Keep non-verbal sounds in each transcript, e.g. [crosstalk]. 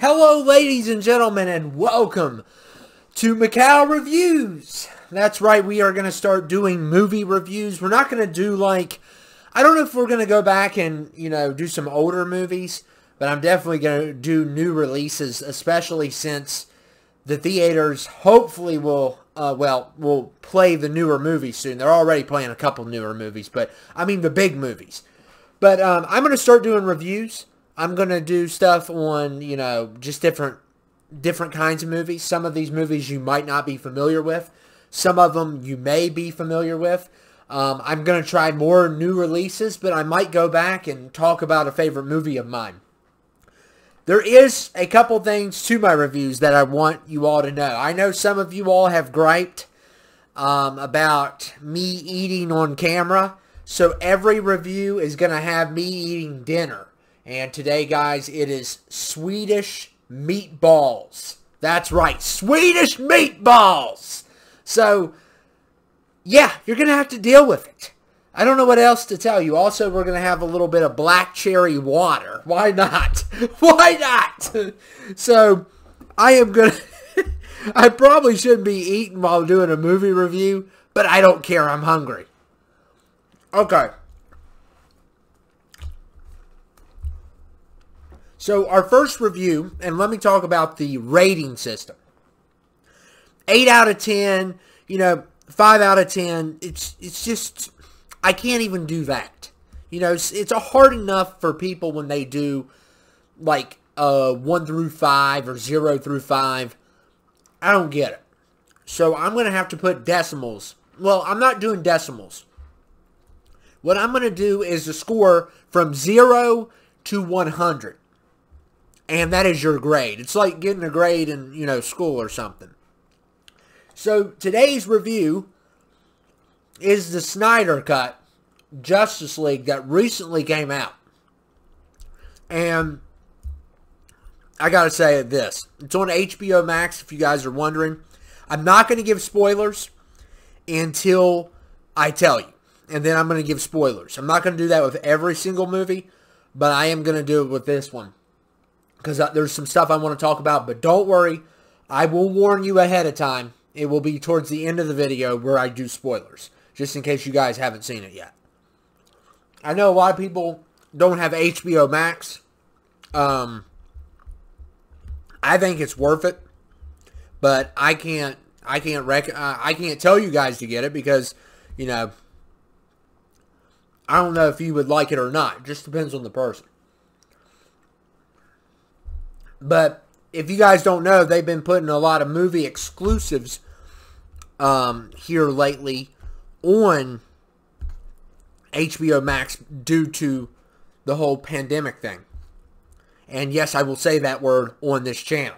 Hello, ladies and gentlemen, and welcome to Macau Reviews. That's right, we are going to start doing movie reviews. We're not going to do like, I don't know if we're going to go back and, you know, do some older movies, but I'm definitely going to do new releases, especially since the theaters hopefully will, uh, well, will play the newer movies soon. They're already playing a couple newer movies, but I mean the big movies. But um, I'm going to start doing reviews. I'm going to do stuff on, you know, just different different kinds of movies. Some of these movies you might not be familiar with. Some of them you may be familiar with. Um, I'm going to try more new releases, but I might go back and talk about a favorite movie of mine. There is a couple things to my reviews that I want you all to know. I know some of you all have griped um, about me eating on camera. So every review is going to have me eating dinner. And today, guys, it is Swedish meatballs. That's right, Swedish meatballs. So, yeah, you're going to have to deal with it. I don't know what else to tell you. Also, we're going to have a little bit of black cherry water. Why not? [laughs] Why not? [laughs] So, I am going [laughs] to... I probably shouldn't be eating while doing a movie review, but I don't care. I'm hungry. Okay. So our first review, and let me talk about the rating system. 8 out of 10, you know, 5 out of 10, it's it's just, I can't even do that. You know, it's, it's hard enough for people when they do, like, uh, 1 through 5 or 0 through 5. I don't get it. So I'm going to have to put decimals. Well, I'm not doing decimals. What I'm going to do is a score from 0 to 100 and that is your grade. It's like getting a grade in, you know, school or something. So today's review is the Snyder Cut Justice League that recently came out. And I got to say this. It's on HBO Max if you guys are wondering. I'm not going to give spoilers until I tell you. And then I'm going to give spoilers. I'm not going to do that with every single movie, but I am going to do it with this one because there's some stuff I want to talk about. But don't worry, I will warn you ahead of time. It will be towards the end of the video where I do spoilers, just in case you guys haven't seen it yet. I know a lot of people don't have HBO Max. Um, I think it's worth it, but I can't. I can't rec- uh, I can't tell you guys to get it because, you know, I don't know if you would like it or not. It just depends on the person. But if you guys don't know, they've been putting a lot of movie exclusives um, here lately on HBO Max due to the whole pandemic thing. And yes, I will say that word on this channel.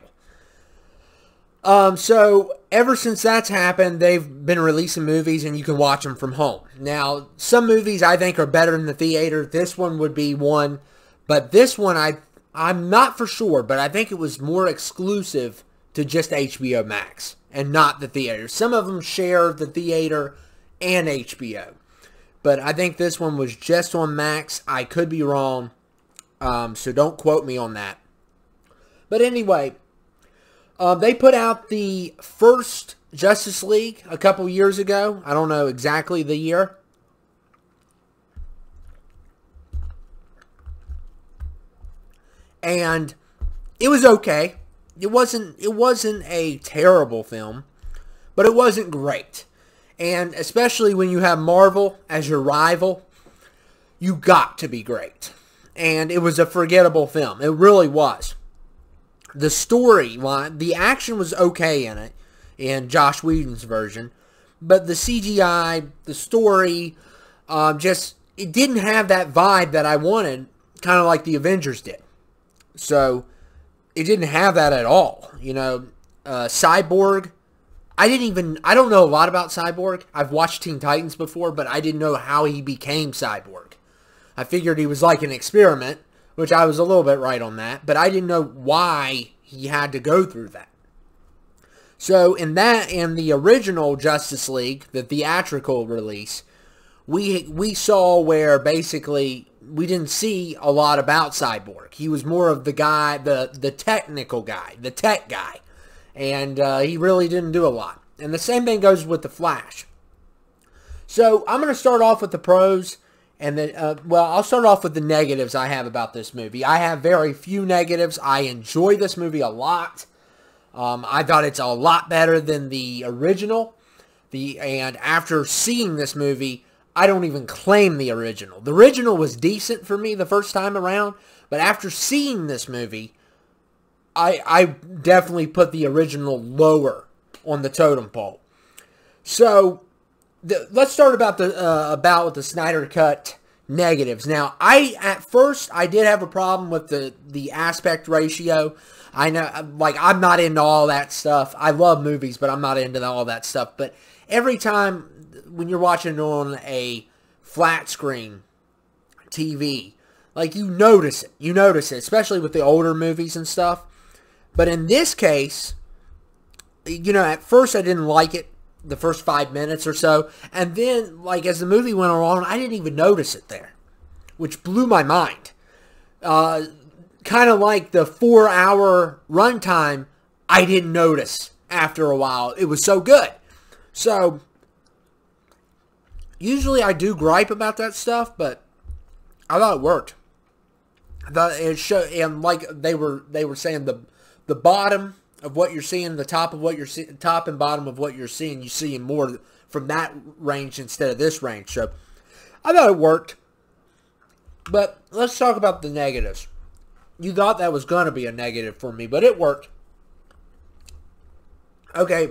Um, so ever since that's happened, they've been releasing movies and you can watch them from home. Now, some movies I think are better in the theater. This one would be one, but this one I I'm not for sure, but I think it was more exclusive to just HBO Max and not the theater. Some of them share the theater and HBO. But I think this one was just on Max. I could be wrong. Um, so don't quote me on that. But anyway, um, they put out the first Justice League a couple years ago. I don't know exactly the year. And it was okay. It wasn't it wasn't a terrible film, but it wasn't great. And especially when you have Marvel as your rival, you got to be great. And it was a forgettable film. It really was. The story, the action was okay in it, in Joss Whedon's version, but the CGI, the story, um, just it didn't have that vibe that I wanted, kind of like the Avengers did. So it didn't have that at all. You know, uh, Cyborg. I didn't even. I don't know a lot about Cyborg. I've watched Teen Titans before, but I didn't know how he became Cyborg. I figured he was like an experiment, which I was a little bit right on that, but I didn't know why he had to go through that. So in that, in the original Justice League, the theatrical release, we we saw where basically we didn't see a lot about Cyborg. He was more of the guy, the the technical guy, the tech guy, and uh, he really didn't do a lot. And the same thing goes with the Flash. So I'm going to start off with the pros, and then uh, well, I'll start off with the negatives I have about this movie. I have very few negatives. I enjoy this movie a lot. Um, I thought it's a lot better than the original. The and after seeing this movie, I don't even claim the original. The original was decent for me the first time around, but after seeing this movie, I I definitely put the original lower on the totem pole. So the, let's start about the uh, about with the Snyder cut negatives. Now, I at first I did have a problem with the the aspect ratio. I know, like I'm not into all that stuff. I love movies, but I'm not into all that stuff. But every time when you're watching on a flat screen TV, like you notice it. You notice it, especially with the older movies and stuff. But in this case, you know, at first I didn't like it the first five minutes or so. And then, like, as the movie went along, I didn't even notice it there, which blew my mind. Uh, kind of like the four hour runtime, I didn't notice after a while. It was so good. So, usually I do gripe about that stuff, but I thought it worked. It showed, and like they were, they were saying the, the bottom of what you're seeing, the top of what you're seeing, top and bottom of what you're seeing, you see more from that range instead of this range. So I thought it worked. But let's talk about the negatives. You thought that was going to be a negative for me, but it worked. Okay,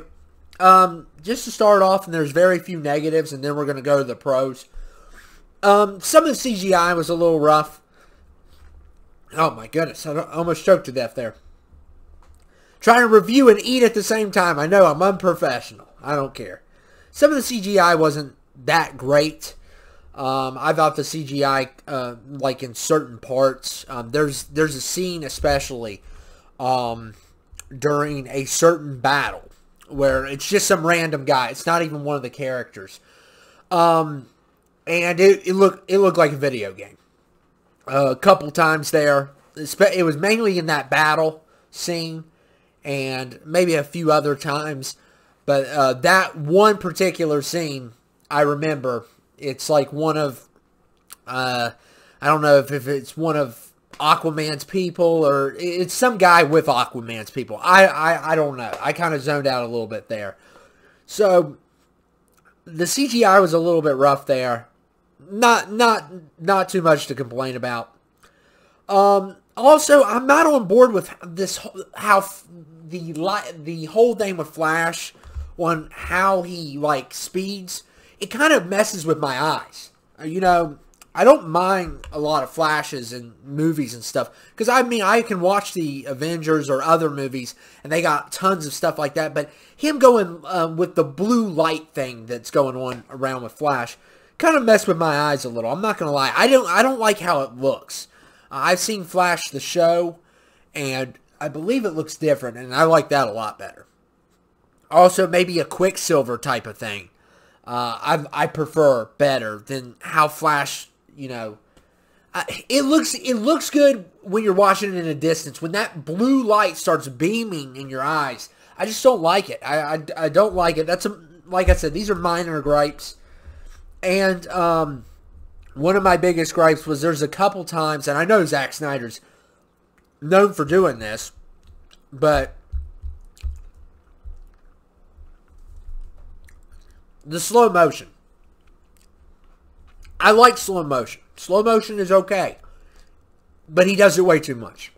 um, just to start off, and there's very few negatives, and then we're going to go to the pros. Um, some of the CGI was a little rough. Oh my goodness, I almost choked to death there. Trying to review and eat at the same time. I know I'm unprofessional. I don't care. Some of the CGI wasn't that great. Um, I thought the CGI, uh, like in certain parts, um, there's there's a scene especially um, during a certain battle where it's just some random guy. It's not even one of the characters, um, and it, it looked it looked like a video game. Uh, a couple times there, it was mainly in that battle scene and maybe a few other times. But uh, that one particular scene, I remember. It's like one of, uh, I don't know if, if it's one of Aquaman's people or it's some guy with Aquaman's people. I, I, I don't know. I kind of zoned out a little bit there. So the CGI was a little bit rough there. Not not not too much to complain about. Um, also, I'm not on board with this how the the whole thing with Flash on how he like speeds. It kind of messes with my eyes. Uh, you know, I don't mind a lot of flashes in movies and stuff because I mean I can watch the Avengers or other movies and they got tons of stuff like that. But him going um, with the blue light thing that's going on around with Flash kind of messed with my eyes a little. I'm not gonna lie. I don't I don't like how it looks. Uh, I've seen Flash the show, and I believe it looks different, and I like that a lot better. Also, maybe a Quicksilver type of thing. Uh, I I prefer better than how Flash. You know, it looks it looks good when you're watching it in a distance. When that blue light starts beaming in your eyes, I just don't like it. I I, I don't like it. That's a, like I said. These are minor gripes, and um, one of my biggest gripes was there's a couple times, and I know Zack Snyder's known for doing this, but the slow motion. I like slow motion. Slow motion is okay, but he does it way too much.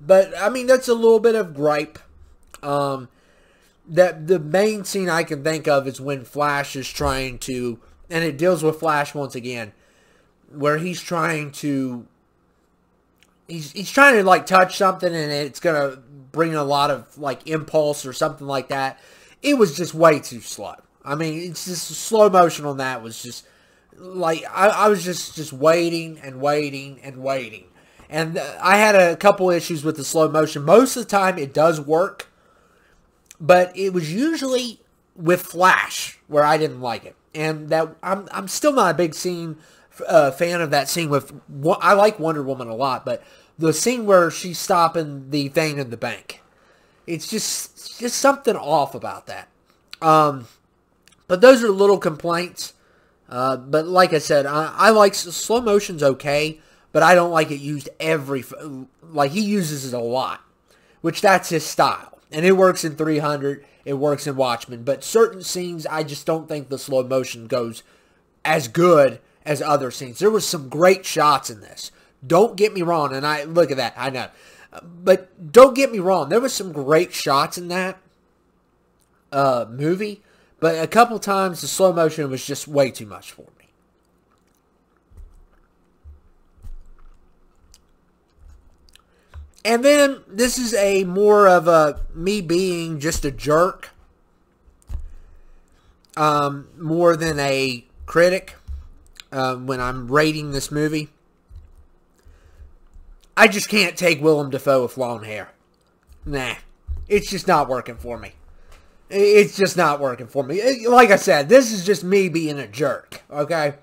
But I mean, that's a little bit of gripe. Um, that the main scene I can think of is when Flash is trying to, and it deals with Flash once again where he's trying to he's he's trying to like touch something and it's gonna bring a lot of like impulse or something like that. It was just way too slow. I mean, it's just slow motion on that was just like I, I was just just waiting and waiting and waiting. And I had a couple issues with the slow motion. Most of the time, it does work, but it was usually with Flash where I didn't like it. And that I'm I'm still not a big scene uh, fan of that scene with. I like Wonder Woman a lot, but the scene where she's stopping the thing in the bank, it's just just something off about that. Um, but those are little complaints. Uh, but like I said, I, I like slow motion's okay, but I don't like it used every like he uses it a lot, which that's his style, and it works in 300. It works in Watchmen, but certain scenes I just don't think the slow motion goes as good as other scenes. There was some great shots in this. Don't get me wrong, and I look at that. I know, but don't get me wrong. There was some great shots in that uh, movie, but a couple times the slow motion was just way too much for me. And then this is a more of a me being just a jerk, um, more than a critic uh, when I'm rating this movie. I just can't take Willem Dafoe with long hair. Nah, it's just not working for me. It's just not working for me. Like I said, this is just me being a jerk, okay?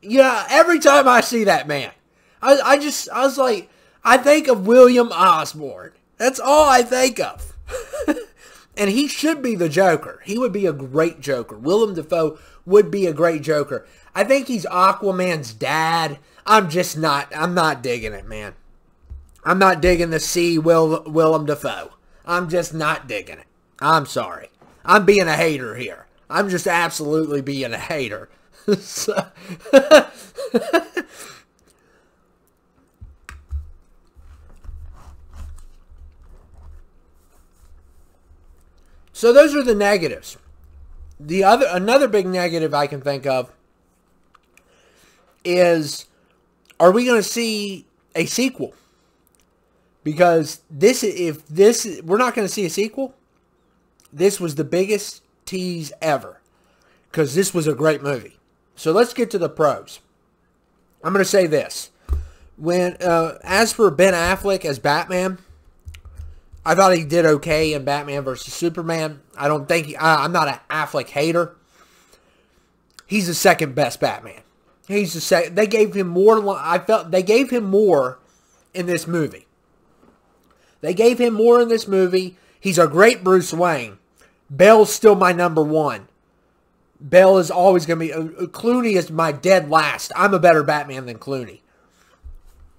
Yeah, every time I see that man, I, I just, I was like, I think of William Osborne. That's all I think of. [laughs] and he should be the Joker. He would be a great Joker. Willem Dafoe would be a great Joker. I think he's Aquaman's dad. I'm just not, I'm not digging it, man. I'm not digging the C Will, Willem Dafoe. I'm just not digging it. I'm sorry. I'm being a hater here. I'm just absolutely being a hater. so, [laughs] so those are the negatives. The other another big negative I can think of is are we going to see a sequel? Because this if this we're not going to see a sequel, this was the biggest tease ever because this was a great movie. So let's get to the pros. I'm going to say this. When uh, as for Ben Affleck as Batman, I thought he did okay in Batman versus Superman. I don't think he, I, I'm not an Affleck hater. He's the second best Batman. He's the second. They gave him more. I felt they gave him more in this movie. They gave him more in this movie. He's a great Bruce Wayne. Bale's still my number one. Bale is always going to be... Uh, Clooney is my dead last. I'm a better Batman than Clooney.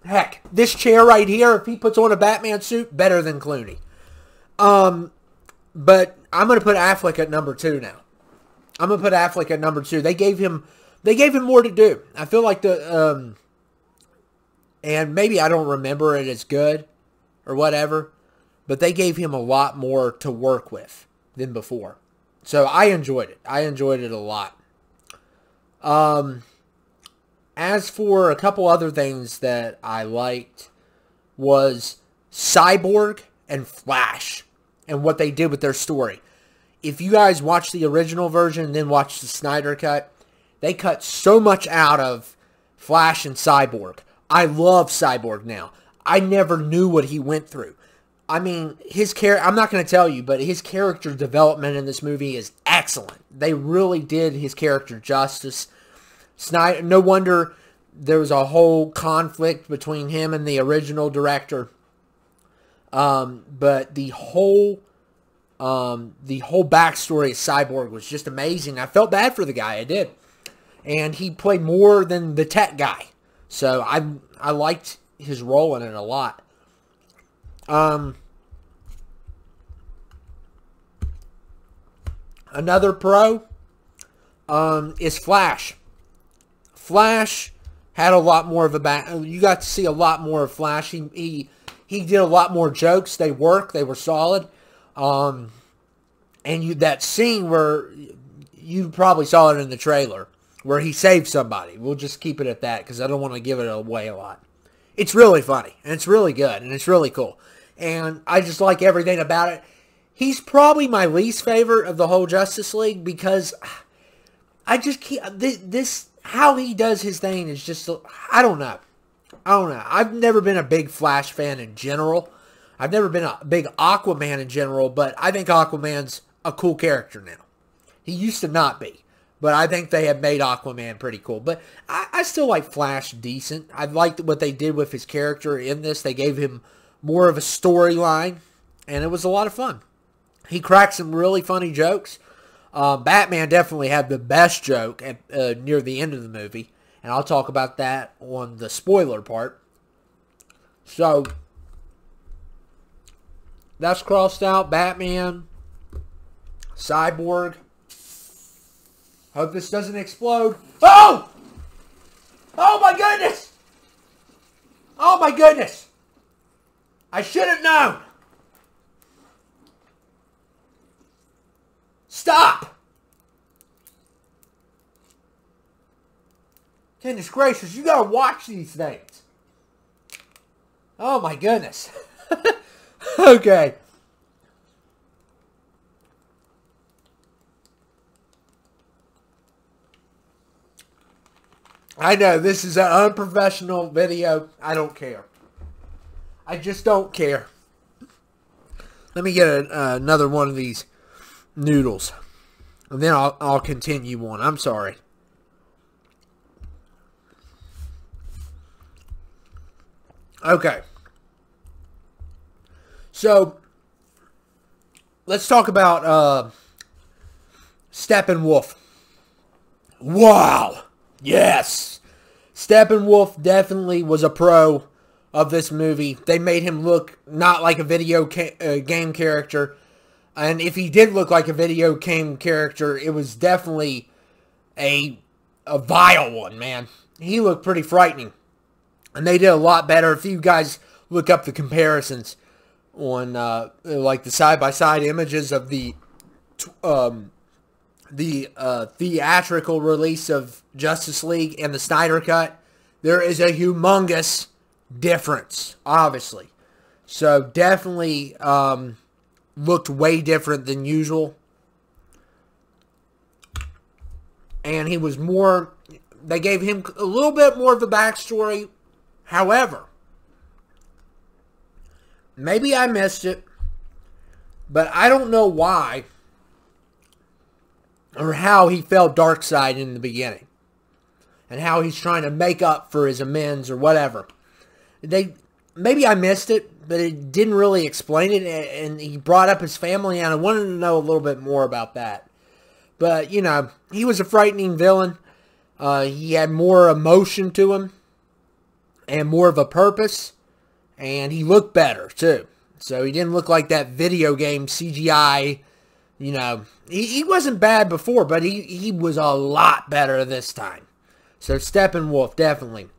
Heck, this chair right here, if he puts on a Batman suit, better than Clooney. Um, but I'm going to put Affleck at number two now. I'm going to put Affleck at number two. They gave him... They gave him more to do. I feel like the... Um, and maybe I don't remember it as good or whatever but they gave him a lot more to work with than before. So I enjoyed it. I enjoyed it a lot. Um, as for a couple other things that I liked was Cyborg and Flash and what they did with their story. If you guys watch the original version and then watch the Snyder cut, they cut so much out of Flash and Cyborg. I love Cyborg now. I never knew what he went through. I mean, his character, I'm not going to tell you, but his character development in this movie is excellent. They really did his character justice. Snyder, no wonder there was a whole conflict between him and the original director. Um, but the whole, um, the whole backstory of Cyborg was just amazing. I felt bad for the guy. I did. And he played more than the tech guy. So I, I liked his role in it a lot. Um, another pro um, is Flash. Flash had a lot more of a back. You got to see a lot more of Flash. He he, he did a lot more jokes. They worked. They were solid. Um, and you that scene where you probably saw it in the trailer where he saved somebody. We'll just keep it at that because I don't want to give it away a lot. It's really funny and it's really good and it's really cool and I just like everything about it. He's probably my least favorite of the whole Justice League because I just keep this how he does his thing is just I don't know. I don't know. I've never been a big Flash fan in general. I've never been a big Aquaman in general, but I think Aquaman's a cool character now. He used to not be. But I think they have made Aquaman pretty cool. But I, I still like Flash decent. I liked what they did with his character in this. They gave him more of a storyline, and it was a lot of fun. He cracked some really funny jokes. Uh, Batman definitely had the best joke at, uh, near the end of the movie, and I'll talk about that on the spoiler part. So, that's crossed out. Batman, Cyborg. Hope this doesn't explode. Oh! Oh my goodness! Oh my goodness! I should have known! Stop! Goodness gracious, you gotta watch these things. Oh my goodness. [laughs] okay. I know this is an unprofessional video. I don't care. I just don't care. Let me get a, uh, another one of these noodles. And then I'll, I'll continue on. I'm sorry. Okay. So, let's talk about uh, Steppenwolf. Wow. Yes. Steppenwolf definitely was a pro of this movie. They made him look not like a video ca- uh, game character. And if he did look like a video game character, it was definitely a a vile one, man. He looked pretty frightening. And they did a lot better. If you guys look up the comparisons on uh, like the side-by-side images of the um, the uh, theatrical release of Justice League and the Snyder Cut, there is a humongous difference, obviously. So definitely um, looked way different than usual. And he was more, they gave him a little bit more of a backstory. However, maybe I missed it, but I don't know why or how he fell Darkseid in the beginning and how he's trying to make up for his amends or whatever. They maybe I missed it, but it didn't really explain it and he brought up his family and I wanted to know a little bit more about that. But, you know, he was a frightening villain. Uh, he had more emotion to him and more of a purpose and he looked better too. So he didn't look like that video game CGI you know, he, he wasn't bad before, but he, he was a lot better this time. So Steppenwolf, definitely.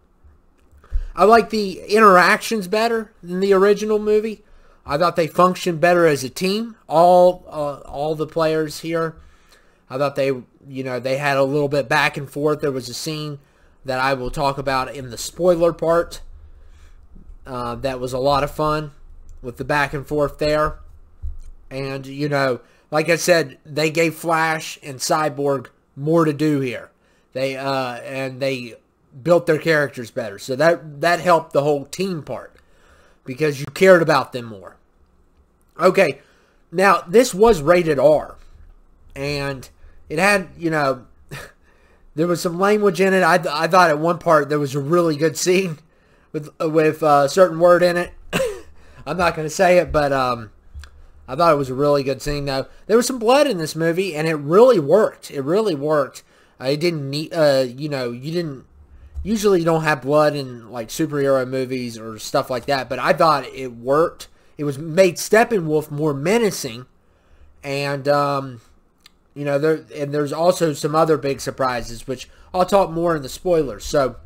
I like the interactions better than the original movie. I thought they functioned better as a team. All uh, all the players here. I thought they, you know, they had a little bit back and forth. There was a scene that I will talk about in the spoiler part. Uh, that was a lot of fun with the back and forth there. And, you know, like I said, they gave Flash and Cyborg more to do here. They uh, and they built their characters better, so that that helped the whole team part because you cared about them more. Okay, now this was rated R, and it had you know [laughs] there was some language in it. I I thought at one part there was a really good scene with with a certain word in it. [coughs] I'm not going to say it, but um, I thought it was a really good scene, though. There was some blood in this movie, and it really worked. It really worked. Uh, it didn't need, uh, you know, you didn't, usually you don't have blood in, like, superhero movies or stuff like that, but I thought it worked. It was made Steppenwolf more menacing, and, um, you know, there, and there's also some other big surprises, which I'll talk more in the spoilers. So,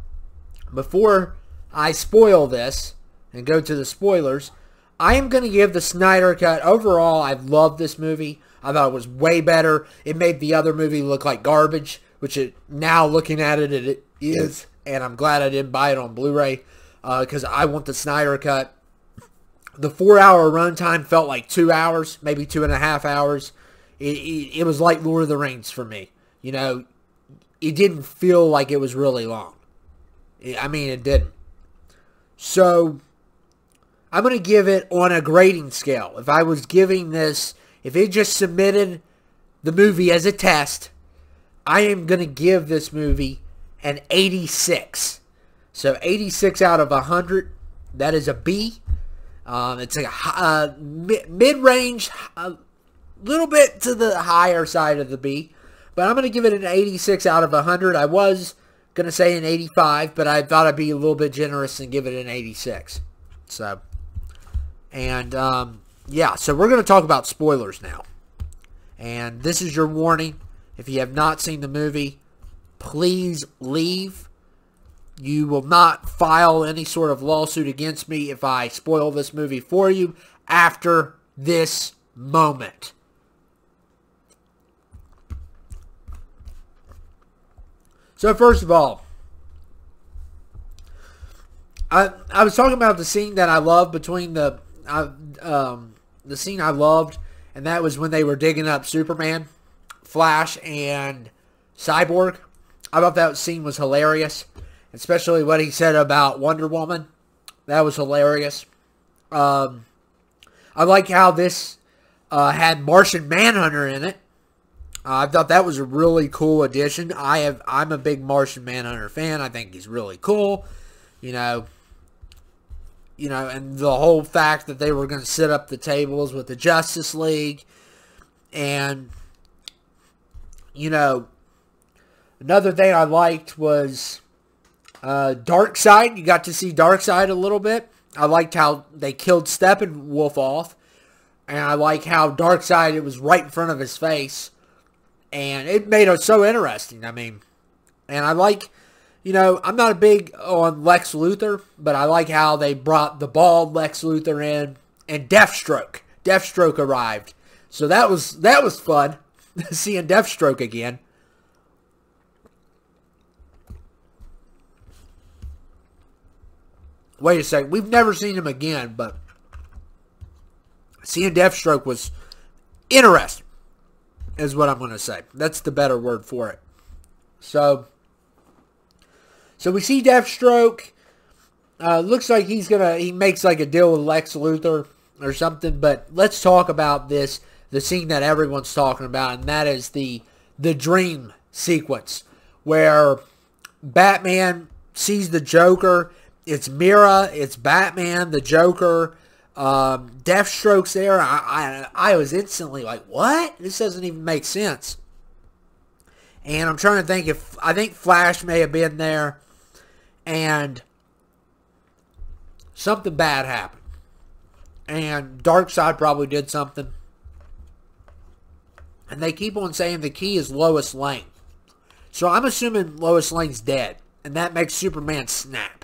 before I spoil this and go to the spoilers, I am going to give the Snyder Cut. Overall, I loved this movie. I thought it was way better. It made the other movie look like garbage, which it now looking at it, it is. And I'm glad I didn't buy it on Blu-ray because uh, I want the Snyder Cut. The four-hour runtime felt like two hours, maybe two and a half hours. It, it, it was like Lord of the Rings for me. You know, it didn't feel like it was really long. I mean, it didn't. So I'm going to give it on a grading scale. If I was giving this, if it just submitted the movie as a test, I am going to give this movie an 86. So 86 out of 100. That is a B. Um, it's a uh, mid-range, a little bit to the higher side of the B. But I'm going to give it an 86 out of 100. I was going to say an 85, but I thought I'd be a little bit generous and give it an 86. So, and um, yeah, so we're going to talk about spoilers now. And this is your warning. If you have not seen the movie, please leave. You will not file any sort of lawsuit against me if I spoil this movie for you after this moment. So first of all, I I was talking about the scene that I love between the um, the scene I loved, and that was when they were digging up Superman, Flash, and Cyborg. I thought that scene was hilarious, especially what he said about Wonder Woman. That was hilarious. Um, I like how this uh, had Martian Manhunter in it. Uh, I thought that was a really cool addition. I have I'm a big Martian Manhunter fan. I think he's really cool. You know, you know, and the whole fact that they were going to set up the tables with the Justice League, and you know, another thing I liked was uh, Darkseid. You got to see Darkseid a little bit. I liked how they killed Steppenwolf off, and I like how Darkseid it was right in front of his face, and it made it so interesting. I mean, and I like you know, I'm not a big on Lex Luthor, but I like how they brought the bald Lex Luthor in and Deathstroke. Deathstroke arrived. So that was that was fun [laughs] seeing Deathstroke again. Wait a second. We've never seen him again, but seeing Deathstroke was interesting, is what I'm going to say. That's the better word for it. So, so we see Deathstroke. Uh, looks like he's gonna he makes like a deal with Lex Luthor or something. But let's talk about this the scene that everyone's talking about, and that is the the dream sequence where Batman sees the Joker. It's Mera, it's Batman, the Joker, um, Deathstroke's there. I, I I was instantly like, what? This doesn't even make sense. And I'm trying to think if I think Flash may have been there and something bad happened. And Darkseid probably did something. And they keep on saying the key is Lois Lane. So I'm assuming Lois Lane's dead. And that makes Superman snap.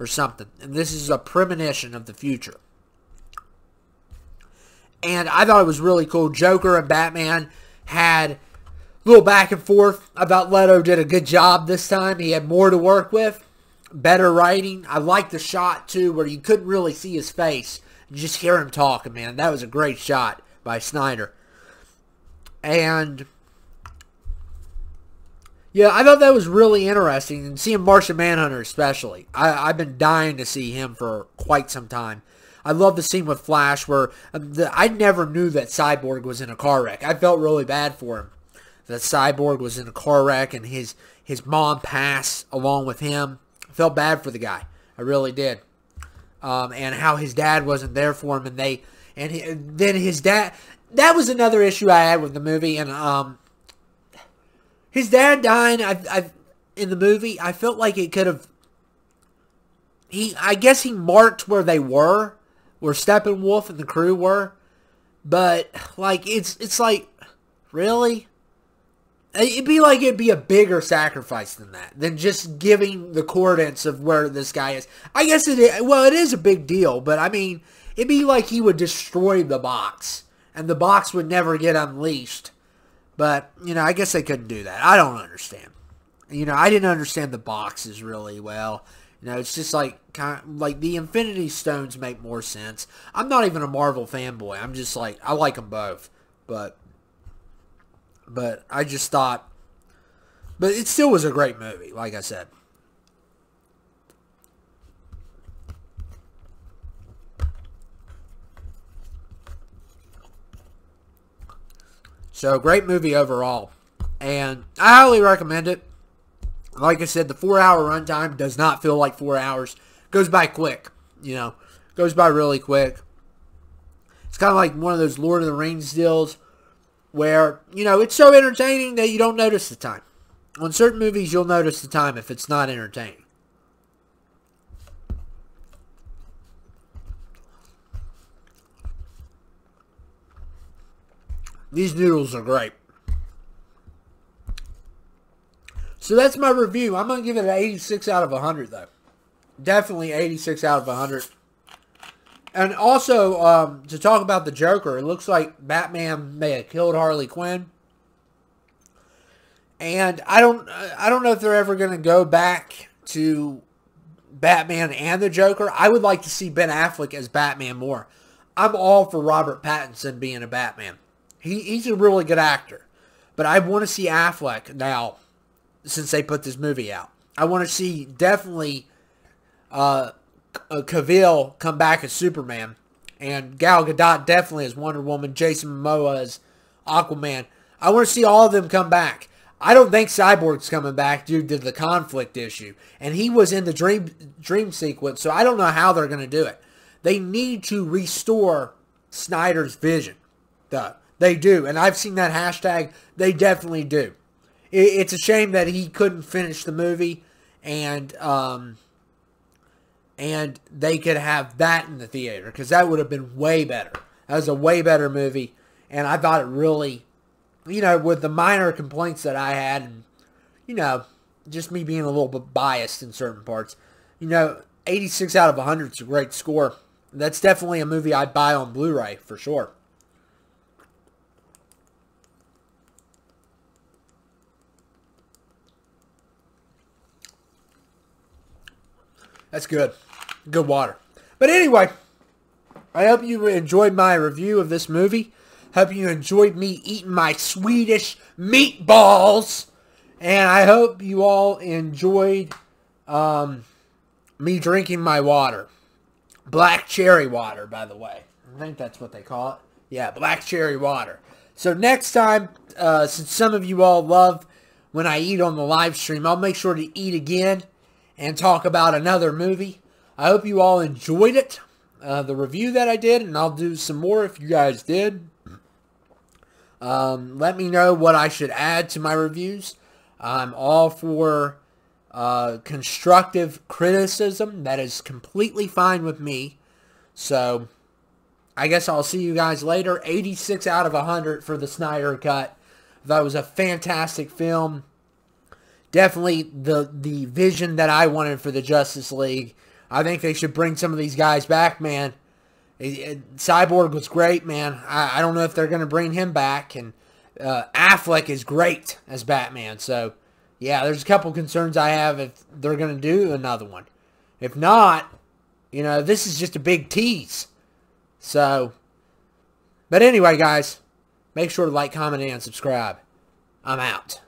Or something. And this is a premonition of the future. And I thought it was really cool. Joker and Batman had a little back and forth. I thought Leto did a good job this time. He had more to work with better writing. I like the shot too, where you couldn't really see his face, you just hear him talking. Man, that was a great shot by Snyder. And yeah, I thought that was really interesting, and seeing Martian Manhunter especially. I, have been dying to see him for quite some time. I love the scene with Flash where um, the, I never knew that Cyborg was in a car wreck. I felt really bad for him. That Cyborg was in a car wreck and his his mom passed along with him felt bad for the guy. I really did. Um, and how his dad wasn't there for him, and they, and he, then his dad. That was another issue I had with the movie, and um, his dad dying. I've, I've in the movie, I felt like it could have. He, I guess he marked where they were, where Steppenwolf and the crew were, but like it's, it's like, really. It'd be like it'd be a bigger sacrifice than that, than just giving the coordinates of where this guy is. I guess it is, well, it is a big deal, but I mean, it'd be like he would destroy the box, and the box would never get unleashed. But, you know, I guess they couldn't do that. I don't understand. You know, I didn't understand the boxes really well. You know, it's just like kind of, like the Infinity Stones make more sense. I'm not even a Marvel fanboy. I'm just like I like them both, but but I just thought, but it still was a great movie, like I said. So great movie overall. And I highly recommend it. Like I said, the four-hour runtime does not feel like four hours. Goes by quick, you know. Goes by really quick. It's kind of like one of those Lord of the Rings deals where, you know, it's so entertaining that you don't notice the time. On certain movies, you'll notice the time if it's not entertaining. These noodles are great. So that's my review. I'm going to give it an 86 out of 100, though. Definitely 86 out of 100. And also, um, to talk about the Joker, it looks like Batman may have killed Harley Quinn. And I don't, I don't know if they're ever going to go back to Batman and the Joker. I would like to see Ben Affleck as Batman more. I'm all for Robert Pattinson being a Batman. He, he's a really good actor. But I want to see Affleck now since they put this movie out. I want to see definitely uh, uh, Cavill come back as Superman. And Gal Gadot definitely as Wonder Woman. Jason Momoa as Aquaman. I want to see all of them come back. I don't think Cyborg's coming back due to the conflict issue. And he was in the dream dream sequence, so I don't know how they're going to do it. They need to restore Snyder's vision. Duh. They do. And I've seen that hashtag. They definitely do. It's a shame that he couldn't finish the movie and um, and they could have that in the theater because that would have been way better. That was a way better movie. And I thought it really, you know, with the minor complaints that I had and, you know, just me being a little bit biased in certain parts, you know, 86 out of 100 is a great score. That's definitely a movie I'd buy on Blu-ray for sure. That's good. Good water. But anyway, I hope you enjoyed my review of this movie. Hope you enjoyed me eating my Swedish meatballs. And I hope you all enjoyed um, me drinking my water. Black cherry water, by the way. I think that's what they call it. Yeah, black cherry water. So next time, uh, since some of you all love when I eat on the live stream, I'll make sure to eat again and talk about another movie. I hope you all enjoyed it, uh, the review that I did, and I'll do some more if you guys did. Um, let me know what I should add to my reviews. I'm all for uh, constructive criticism. That is completely fine with me. So, I guess I'll see you guys later. 86 out of 100 for the Snyder Cut. That was a fantastic film definitely the the vision that I wanted for the Justice League. I think they should bring some of these guys back, man. It, it, Cyborg was great, man. I, I don't know if they're going to bring him back. And uh, Affleck is great as Batman. So, yeah, there's a couple concerns I have if they're going to do another one. If not, you know, this is just a big tease. So, but anyway, guys, make sure to like, comment, and subscribe. I'm out.